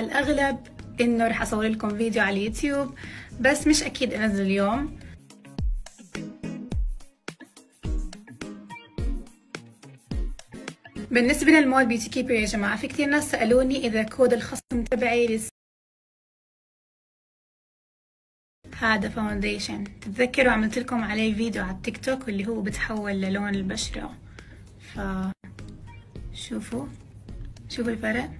الأغلب إنه رح أصور لكم فيديو على اليوتيوب بس مش أكيد أنزل اليوم. بالنسبة للمول Beauty Keeper يا جماعة في كتير ناس سألوني إذا كود الخصم تبعي لس... هذا foundation تتذكروا عملت لكم عليه فيديو على التيك توك واللي هو بتحول للون البشرة. ف شوفوا شوفوا الفرق.